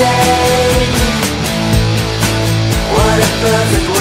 day What a perfect